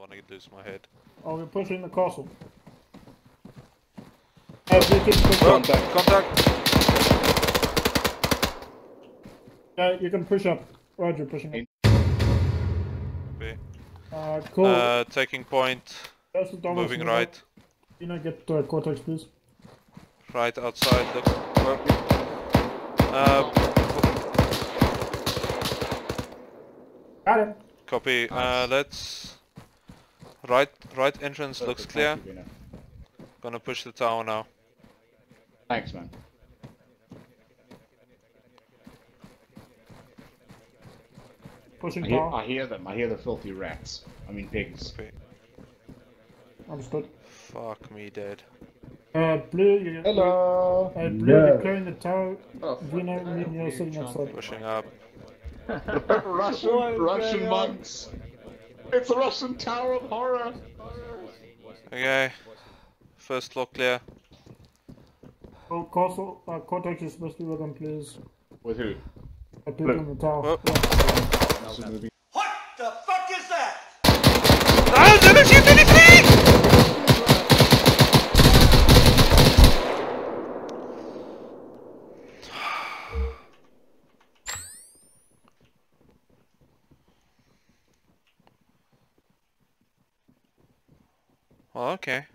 want to lose my head. Oh, we're pushing the castle. Uh, contact! Contact! Yeah, you can push up. Roger, pushing up. Okay. Uh, cool. Uh, taking point. The Moving right. You know, get uh, Cortex, please. Right outside. Look. Uh, Got him. copy. Uh, let's. Right, right entrance looks clear. you, Gonna push the tower now. Thanks, man. Pushing I hear. I hear them. I hear the filthy rats. I mean pigs. Okay. Understood. Fuck me dead. Uh, blue, you Hello. Uh, blue, you're clearing the tower. Oh, Vino, me and you're sitting outside. Pushing up. Russian, Russian monks. It's the Russian Tower of Horror. Okay. First floor clear. Oh, castle, uh, Cortex is supposed to be with them, please. With who? Uh, people in the tower. Oh. Yeah. This is moving. What the fuck is that? Ah, ZU 23! Well, okay.